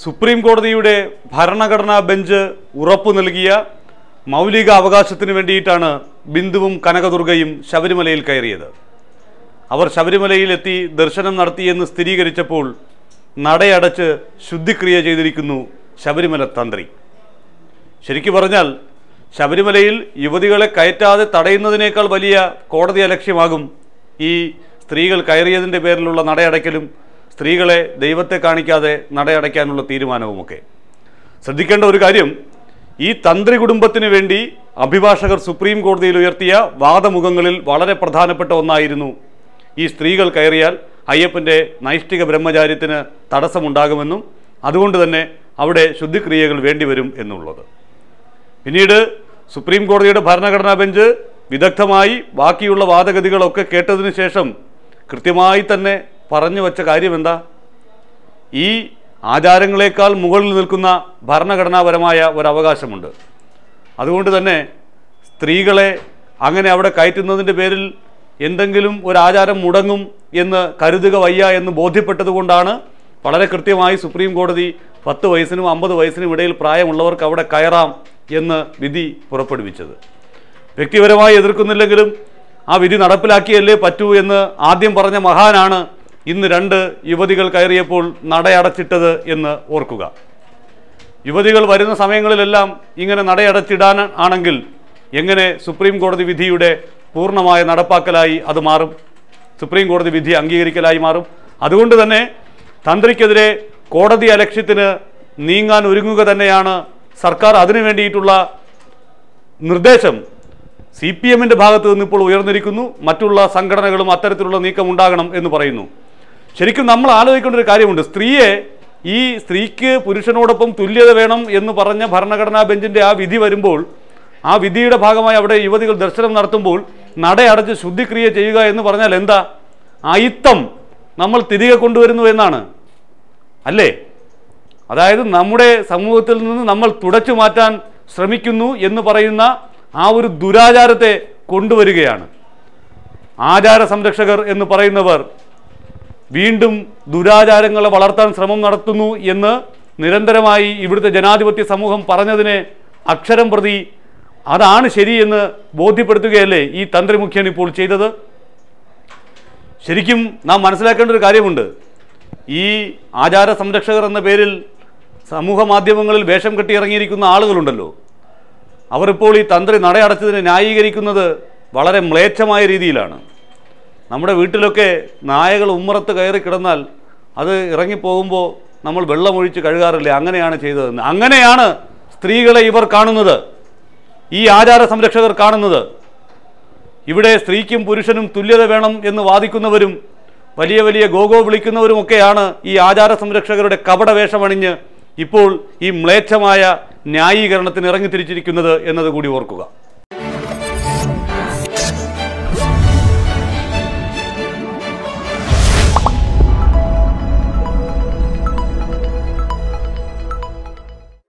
Supreme കോടതിയുടെ ഭരണഘടനാ bench ഉറപ്പു നൽകിയ മൗലിക അവകാശത്തിന് വേണ്ടിയിട്ടാണ് ബിന്ദുവും കനകദുർഗയും ശബരിമലയിൽ കയറിയത്. അവർ ശബരിമലയിലെത്തി ദർശനം നടത്തിയെന്ന് സ്ഥിരീകരിച്ചപ്പോൾ നടയടച്ച് ശുദ്ധിക്രിയ ചെയ്തിരിക്കുന്നു ശബരിമല തന്ത്രി. ശരിക്കു പറഞ്ഞാൽ ശബരിമലയിൽ യുവതികളെ കയറ്റാതെ തടയുന്നതിനേക്കാൾ വലിയ കോടതി അലക്ഷ്യമാകും ഈ സ്ത്രീകൾ കയറിയതിന്റെ പേരിലുള്ള നടയടയ്ക്കലും സ്ത്രീകളെ ദൈവത്തെ കാണിക്കാതെ നടയടയ്ക്കാനുള്ള തീരുമാനവുമൊക്കെ. ശ്രദ്ധിക്കേണ്ട ഒരു കാര്യം ഈ തന്ത്രി കുടുംബത്തിന് വേണ്ടി അഭിഭാഷകർ സുപ്രീം കോടതിയിൽ ഉയർത്തിയ വാദമുഖങ്ങളിൽ വളരെ പ്രധാനപ്പെട്ട ഒന്നായിരുന്നു ഈ സ്ത്രീകൾ കയറിയാൽ അയ്യപ്പന്റെ നൈഷ്ഠിക ബ്രഹ്മചാര്യത്തിന് തടസ്സമുണ്ടാകുമെന്നും അതുകൊണ്ട് തന്നെ അവിടെ ശുദ്ധിക്രിയകൾ വേണ്ടിവരും എന്നുള്ളത്. പിന്നീട് സുപ്രീം കോടതിയുടെ ഭരണഘടനാ ബെഞ്ച് വിദഗ്ധമായി ബാക്കിയുള്ള വാദഗതികളൊക്കെ കേട്ടതിന് ശേഷം കൃത്യമായി തന്നെ പറഞ്ഞു വച്ച കാര്യം എന്താ ഈ ആചാരങ്ങളെക്കാൾ മുകളിൽ നിൽക്കുന്ന ഭരണഘടനാപരമായ ഒരവകാശമുണ്ട്. അതുകൊണ്ട് തന്നെ സ്ത്രീകളെ അങ്ങനെ അവിടെ കയറ്റുന്നതിന്റെ പേരിൽ എന്തെങ്കിലും ഒരു ആചാരം മുടങ്ങും എന്ന് കരുതുക വയ്യ എന്ന് ബോധ്യപ്പെട്ടതുകൊണ്ടാണ് വളരെ കൃത്യമായി സുപ്രീം കോടതി പത്ത് വയസ്സിനും അമ്പത് വയസ്സിനും ഇടയിൽ പ്രായമുള്ളവർക്ക് അവിടെ കയറാം എന്ന് വിധി പുറപ്പെടുവിച്ചത്. വ്യക്തിപരമായി എതിർക്കുന്നില്ലെങ്കിലും ആ വിധി നടപ്പിലാക്കിയല്ലേ പറ്റൂ എന്ന് ആദ്യം പറഞ്ഞ മഹാനാണ് ഇന്ന് രണ്ട് യുവതികൾ കയറിയപ്പോൾ നടയടച്ചിട്ടത് എന്ന് ഓർക്കുക. യുവതികൾ വരുന്ന സമയങ്ങളിലെല്ലാം ഇങ്ങനെ നടയടച്ചിടാൻ ആണെങ്കിൽ എങ്ങനെ സുപ്രീം കോടതി വിധിയുടെ പൂർണമായ നടപ്പാക്കലായി അത് മാറും? സുപ്രീം കോടതി വിധി അംഗീകരിക്കലായി മാറും? അതുകൊണ്ട് തന്നെ തന്ത്രിക്കെതിരെ കോടതി അലക്ഷ്യത്തിന് നീങ്ങാൻ ഒരുങ്ങുക തന്നെയാണ് സർക്കാർ അതിനു വേണ്ടിയിട്ടുള്ള നിർദ്ദേശം. സി പി എമ്മിന്റെ ഭാഗത്ത് നിന്ന് ഇപ്പോൾ ഉയർന്നിരിക്കുന്നു. മറ്റുള്ള സംഘടനകളും അത്തരത്തിലുള്ള നീക്കം ഉണ്ടാകണം എന്ന് പറയുന്നു. ശരിക്കും നമ്മൾ ആലോചിക്കേണ്ട ഒരു കാര്യമുണ്ട്. സ്ത്രീയെ ഈ സ്ത്രീക്ക് പുരുഷനോടൊപ്പം തുല്യത വേണം എന്ന് പറഞ്ഞ ഭരണഘടനാ ബെഞ്ചിന്റെ ആ വിധി വരുമ്പോൾ ആ വിധിയുടെ ഭാഗമായി അവിടെ യുവതികൾ ദർശനം നടത്തുമ്പോൾ നടയടച്ച് ശുദ്ധിക്രിയ ചെയ്യുക എന്ന് പറഞ്ഞാൽ എന്താ? അയിത്തം നമ്മൾ തിരികെ കൊണ്ടുവരുന്നു എന്നാണ്. അല്ലേ? അതായത് നമ്മുടെ സമൂഹത്തിൽ നിന്ന് നമ്മൾ തുടച്ചു മാറ്റാൻ ശ്രമിക്കുന്നു എന്ന് പറയുന്ന ആ ഒരു ദുരാചാരത്തെ കൊണ്ടുവരികയാണ്. ആചാര സംരക്ഷകർ എന്ന് പറയുന്നവർ വീണ്ടും ദുരാചാരങ്ങളെ വളർത്താൻ ശ്രമം നടത്തുന്നു എന്ന് നിരന്തരമായി ഇവിടുത്തെ ജനാധിപത്യ സമൂഹം പറഞ്ഞതിനെ അക്ഷരം പ്രതി അതാണ് ശരിയെന്ന് ബോധ്യപ്പെടുത്തുകയല്ലേ ഈ തന്ത്രിമുഖ്യൻ ഇപ്പോൾ ചെയ്തത്? ശരിക്കും നാം മനസ്സിലാക്കേണ്ട ഒരു കാര്യമുണ്ട്. ഈ ആചാര സംരക്ഷകർ എന്ന പേരിൽ സമൂഹ മാധ്യമങ്ങളിൽ വേഷം കെട്ടിയിറങ്ങിയിരിക്കുന്ന ആളുകളുണ്ടല്ലോ. അവരിപ്പോൾ ഈ തന്ത്രി നടയടച്ചതിനെ ന്യായീകരിക്കുന്നത് വളരെ മ്ലേച്ഛമായ രീതിയിലാണ്. നമ്മുടെ വീട്ടിലൊക്കെ നായകൾ ഉമ്മറത്ത് കയറി കിടന്നാൽ അത് ഇറങ്ങിപ്പോകുമ്പോൾ നമ്മൾ വെള്ളമൊഴിച്ച് കഴുകാറില്ലേ? അങ്ങനെയാണ് ചെയ്തതെന്ന്. അങ്ങനെയാണ് സ്ത്രീകളെ ഇവർ കാണുന്നത്. ഈ ആചാര സംരക്ഷകർ കാണുന്നത്. ഇവിടെ സ്ത്രീക്കും പുരുഷനും തുല്യത വേണം എന്ന് വാദിക്കുന്നവരും വലിയ വലിയ ഗോഗോ വിളിക്കുന്നവരുമൊക്കെയാണ് ഈ ആചാര സംരക്ഷകരുടെ കപട വേഷമണിഞ്ഞ് ഇപ്പോൾ ഈ മ്ലേച്ഛമായ ന്യായീകരണത്തിന് ഇറങ്ങിത്തിരിച്ചിരിക്കുന്നത് എന്നത് കൂടി ഓർക്കുക.